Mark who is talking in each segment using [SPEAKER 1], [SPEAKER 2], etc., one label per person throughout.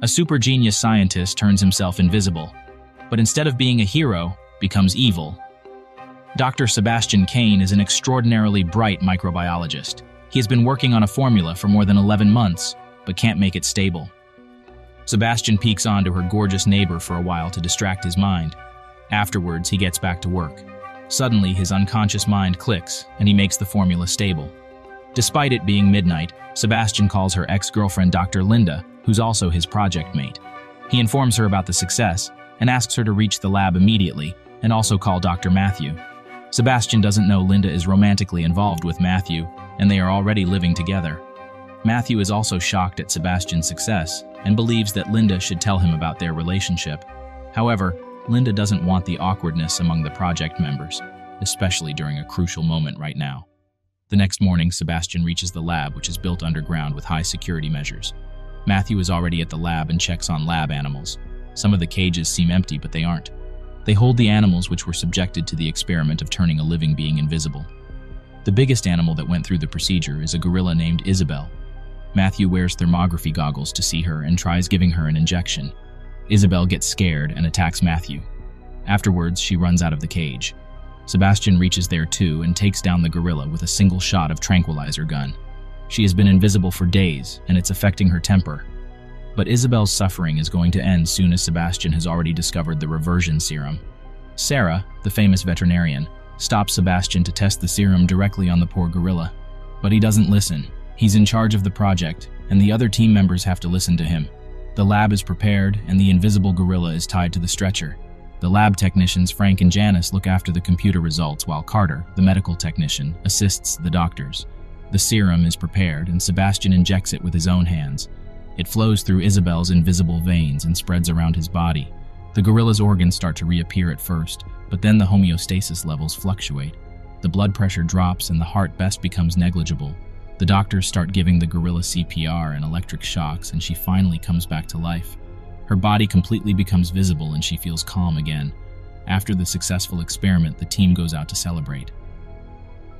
[SPEAKER 1] A super genius scientist turns himself invisible, but instead of being a hero, becomes evil. Dr. Sebastian Caine is an extraordinarily bright microbiologist. He has been working on a formula for more than 11 months, but can't make it stable. Sebastian peeks onto her gorgeous neighbor for a while to distract his mind. Afterwards, he gets back to work. Suddenly, his unconscious mind clicks, and he makes the formula stable. Despite it being midnight, Sebastian calls her ex-girlfriend Dr. Linda, who's also his project mate. He informs her about the success and asks her to reach the lab immediately and also call Dr. Matthew. Sebastian doesn't know Linda is romantically involved with Matthew, and they are already living together. Matthew is also shocked at Sebastian's success and believes that Linda should tell him about their relationship. However, Linda doesn't want the awkwardness among the project members, especially during a crucial moment right now. The next morning, Sebastian reaches the lab, which is built underground with high security measures. Matthew is already at the lab and checks on lab animals. Some of the cages seem empty, but they aren't. They hold the animals which were subjected to the experiment of turning a living being invisible. The biggest animal that went through the procedure is a gorilla named Isabel. Matthew wears thermography goggles to see her and tries giving her an injection. Isabel gets scared and attacks Matthew. Afterwards, she runs out of the cage. Sebastian reaches there too and takes down the gorilla with a single shot of tranquilizer gun. She has been invisible for days, and it's affecting her temper. But Isabel's suffering is going to end soon as Sebastian has already discovered the reversion serum. Sarah, the famous veterinarian, stops Sebastian to test the serum directly on the poor gorilla. But he doesn't listen. He's in charge of the project, and the other team members have to listen to him. The lab is prepared, and the invisible gorilla is tied to the stretcher. The lab technicians Frank and Janice look after the computer results while Carter, the medical technician, assists the doctors. The serum is prepared and Sebastian injects it with his own hands. It flows through Isabel's invisible veins and spreads around his body. The gorilla's organs start to reappear at first, but then the homeostasis levels fluctuate. The blood pressure drops and the heart best becomes negligible. The doctors start giving the gorilla CPR and electric shocks and she finally comes back to life. Her body completely becomes visible and she feels calm again. After the successful experiment, the team goes out to celebrate.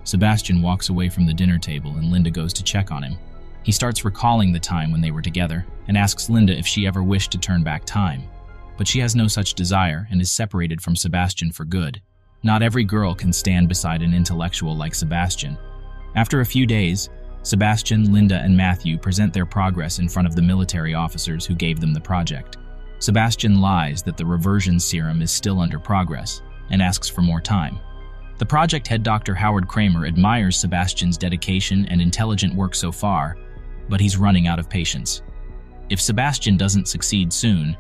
[SPEAKER 1] Sebastian walks away from the dinner table and Linda goes to check on him. He starts recalling the time when they were together and asks Linda if she ever wished to turn back time. But she has no such desire and is separated from Sebastian for good. Not every girl can stand beside an intellectual like Sebastian. After a few days, Sebastian, Linda, and Matthew present their progress in front of the military officers who gave them the project. Sebastian lies that the reversion serum is still under progress and asks for more time. The project head Dr. Howard Kramer admires Sebastian's dedication and intelligent work so far, but he's running out of patience. If Sebastian doesn't succeed soon,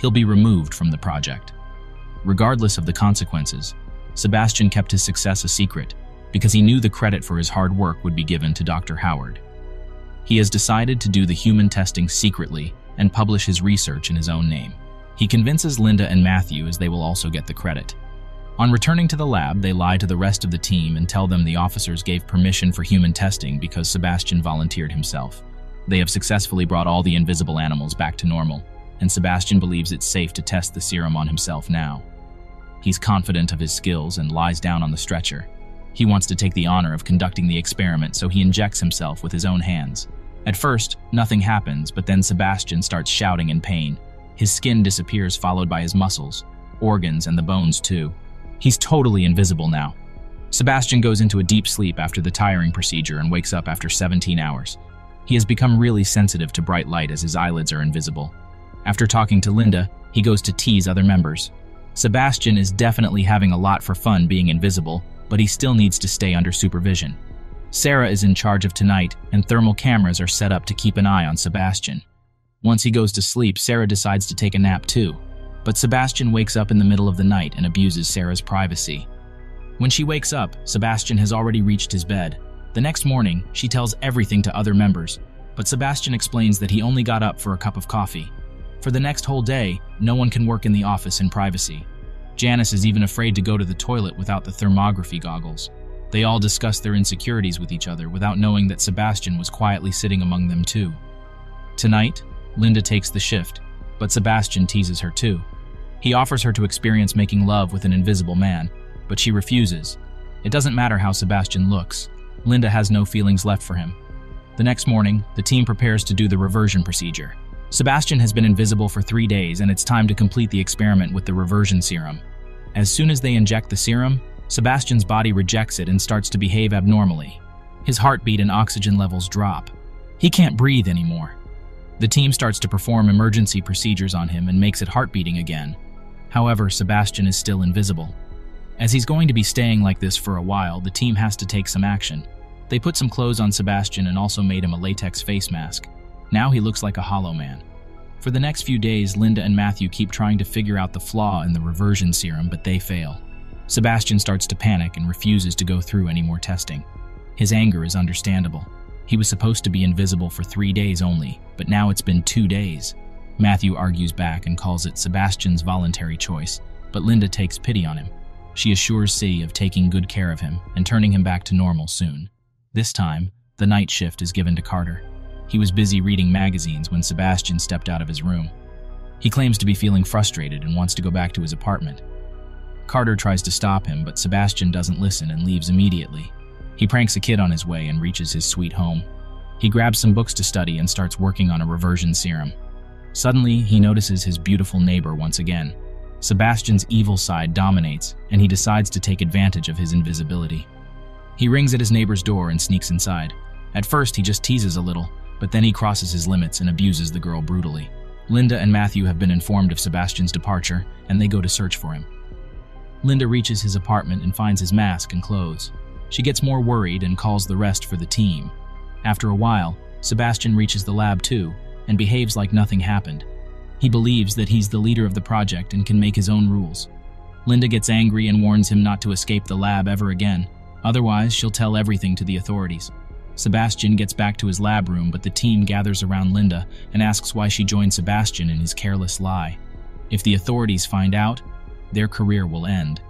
[SPEAKER 1] he'll be removed from the project. Regardless of the consequences, Sebastian kept his success a secret because he knew the credit for his hard work would be given to Dr. Howard. He has decided to do the human testing secretly and publish his research in his own name. He convinces Linda and Matthew as they will also get the credit. On returning to the lab, they lie to the rest of the team and tell them the officers gave permission for human testing because Sebastian volunteered himself. They have successfully brought all the invisible animals back to normal, and Sebastian believes it's safe to test the serum on himself now. He's confident of his skills and lies down on the stretcher, he wants to take the honor of conducting the experiment, so he injects himself with his own hands. At first, nothing happens, but then Sebastian starts shouting in pain. His skin disappears, followed by his muscles, organs, and the bones, too. He's totally invisible now. Sebastian goes into a deep sleep after the tiring procedure and wakes up after 17 hours. He has become really sensitive to bright light as his eyelids are invisible. After talking to Linda, he goes to tease other members. Sebastian is definitely having a lot for fun being invisible, but he still needs to stay under supervision. Sarah is in charge of tonight, and thermal cameras are set up to keep an eye on Sebastian. Once he goes to sleep, Sarah decides to take a nap too, but Sebastian wakes up in the middle of the night and abuses Sarah's privacy. When she wakes up, Sebastian has already reached his bed. The next morning, she tells everything to other members, but Sebastian explains that he only got up for a cup of coffee. For the next whole day, no one can work in the office in privacy. Janice is even afraid to go to the toilet without the thermography goggles. They all discuss their insecurities with each other without knowing that Sebastian was quietly sitting among them too. Tonight, Linda takes the shift, but Sebastian teases her too. He offers her to experience making love with an invisible man, but she refuses. It doesn't matter how Sebastian looks, Linda has no feelings left for him. The next morning, the team prepares to do the reversion procedure. Sebastian has been invisible for three days, and it's time to complete the experiment with the reversion serum. As soon as they inject the serum, Sebastian's body rejects it and starts to behave abnormally. His heartbeat and oxygen levels drop. He can't breathe anymore. The team starts to perform emergency procedures on him and makes it heartbeating again. However, Sebastian is still invisible. As he's going to be staying like this for a while, the team has to take some action. They put some clothes on Sebastian and also made him a latex face mask. Now he looks like a hollow man. For the next few days, Linda and Matthew keep trying to figure out the flaw in the reversion serum, but they fail. Sebastian starts to panic and refuses to go through any more testing. His anger is understandable. He was supposed to be invisible for three days only, but now it's been two days. Matthew argues back and calls it Sebastian's voluntary choice, but Linda takes pity on him. She assures C of taking good care of him and turning him back to normal soon. This time, the night shift is given to Carter. He was busy reading magazines when Sebastian stepped out of his room. He claims to be feeling frustrated and wants to go back to his apartment. Carter tries to stop him, but Sebastian doesn't listen and leaves immediately. He pranks a kid on his way and reaches his sweet home. He grabs some books to study and starts working on a reversion serum. Suddenly, he notices his beautiful neighbor once again. Sebastian's evil side dominates, and he decides to take advantage of his invisibility. He rings at his neighbor's door and sneaks inside. At first, he just teases a little, but then he crosses his limits and abuses the girl brutally. Linda and Matthew have been informed of Sebastian's departure, and they go to search for him. Linda reaches his apartment and finds his mask and clothes. She gets more worried and calls the rest for the team. After a while, Sebastian reaches the lab too and behaves like nothing happened. He believes that he's the leader of the project and can make his own rules. Linda gets angry and warns him not to escape the lab ever again, otherwise, she'll tell everything to the authorities. Sebastian gets back to his lab room, but the team gathers around Linda and asks why she joined Sebastian in his careless lie. If the authorities find out, their career will end.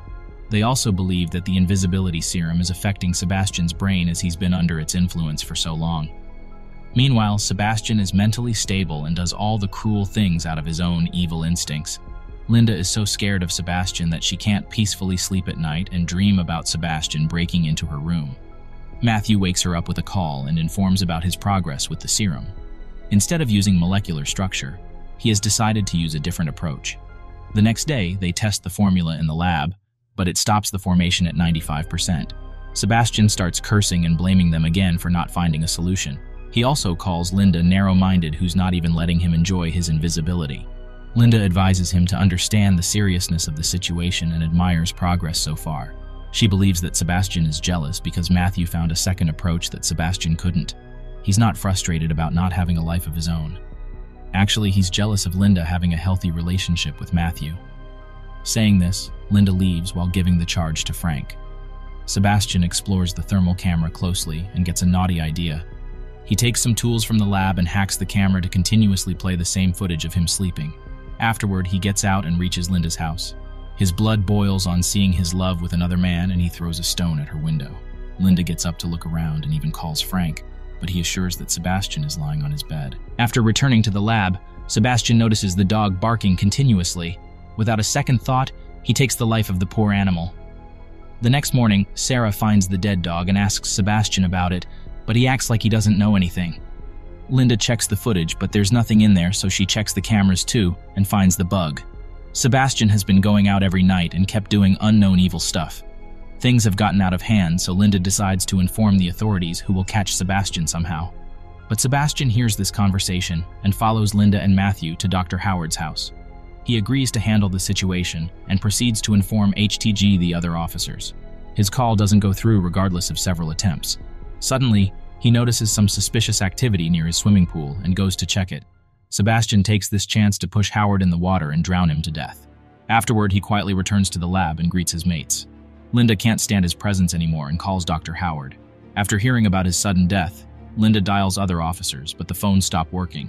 [SPEAKER 1] They also believe that the invisibility serum is affecting Sebastian's brain as he's been under its influence for so long. Meanwhile, Sebastian is mentally stable and does all the cruel things out of his own evil instincts. Linda is so scared of Sebastian that she can't peacefully sleep at night and dream about Sebastian breaking into her room. Matthew wakes her up with a call and informs about his progress with the serum. Instead of using molecular structure, he has decided to use a different approach. The next day, they test the formula in the lab, but it stops the formation at 95%. Sebastian starts cursing and blaming them again for not finding a solution. He also calls Linda narrow-minded who's not even letting him enjoy his invisibility. Linda advises him to understand the seriousness of the situation and admires progress so far. She believes that Sebastian is jealous because Matthew found a second approach that Sebastian couldn't. He's not frustrated about not having a life of his own. Actually, he's jealous of Linda having a healthy relationship with Matthew. Saying this, Linda leaves while giving the charge to Frank. Sebastian explores the thermal camera closely and gets a naughty idea. He takes some tools from the lab and hacks the camera to continuously play the same footage of him sleeping. Afterward, he gets out and reaches Linda's house. His blood boils on seeing his love with another man and he throws a stone at her window. Linda gets up to look around and even calls Frank, but he assures that Sebastian is lying on his bed. After returning to the lab, Sebastian notices the dog barking continuously. Without a second thought, he takes the life of the poor animal. The next morning, Sarah finds the dead dog and asks Sebastian about it, but he acts like he doesn't know anything. Linda checks the footage, but there's nothing in there, so she checks the cameras too and finds the bug. Sebastian has been going out every night and kept doing unknown evil stuff. Things have gotten out of hand, so Linda decides to inform the authorities who will catch Sebastian somehow. But Sebastian hears this conversation and follows Linda and Matthew to Dr. Howard's house. He agrees to handle the situation and proceeds to inform HTG the other officers. His call doesn't go through regardless of several attempts. Suddenly, he notices some suspicious activity near his swimming pool and goes to check it. Sebastian takes this chance to push Howard in the water and drown him to death. Afterward, he quietly returns to the lab and greets his mates. Linda can't stand his presence anymore and calls Dr. Howard. After hearing about his sudden death, Linda dials other officers, but the phones stop working.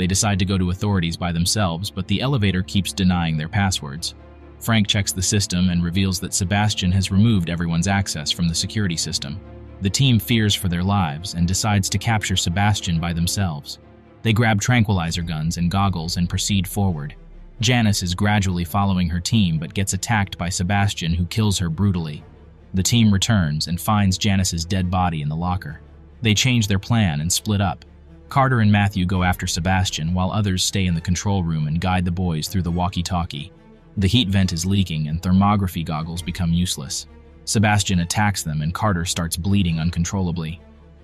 [SPEAKER 1] They decide to go to authorities by themselves, but the elevator keeps denying their passwords. Frank checks the system and reveals that Sebastian has removed everyone's access from the security system. The team fears for their lives and decides to capture Sebastian by themselves. They grab tranquilizer guns and goggles and proceed forward. Janice is gradually following her team but gets attacked by Sebastian who kills her brutally. The team returns and finds Janice's dead body in the locker. They change their plan and split up. Carter and Matthew go after Sebastian while others stay in the control room and guide the boys through the walkie-talkie. The heat vent is leaking and thermography goggles become useless. Sebastian attacks them and Carter starts bleeding uncontrollably.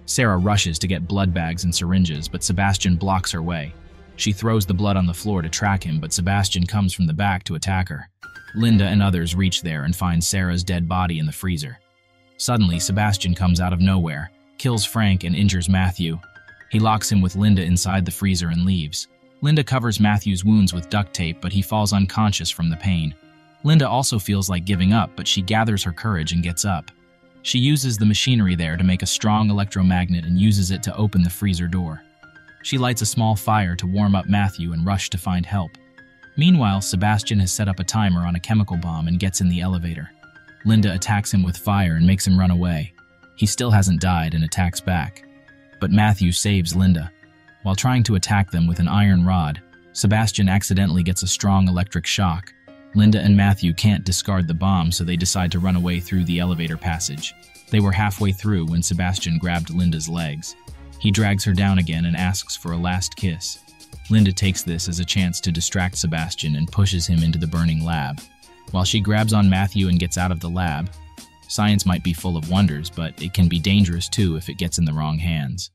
[SPEAKER 1] Sarah rushes to get blood bags and syringes, but Sebastian blocks her way. She throws the blood on the floor to track him, but Sebastian comes from the back to attack her. Linda and others reach there and find Sarah's dead body in the freezer. Suddenly, Sebastian comes out of nowhere, kills Frank, and injures Matthew. He locks him with Linda inside the freezer and leaves. Linda covers Matthew's wounds with duct tape, but he falls unconscious from the pain. Linda also feels like giving up, but she gathers her courage and gets up. She uses the machinery there to make a strong electromagnet and uses it to open the freezer door. She lights a small fire to warm up Matthew and rush to find help. Meanwhile, Sebastian has set up a timer on a chemical bomb and gets in the elevator. Linda attacks him with fire and makes him run away. He still hasn't died and attacks back. But Matthew saves Linda. While trying to attack them with an iron rod, Sebastian accidentally gets a strong electric shock. Linda and Matthew can't discard the bomb, so they decide to run away through the elevator passage. They were halfway through when Sebastian grabbed Linda's legs. He drags her down again and asks for a last kiss. Linda takes this as a chance to distract Sebastian and pushes him into the burning lab. While she grabs on Matthew and gets out of the lab, science might be full of wonders, but it can be dangerous too if it gets in the wrong hands.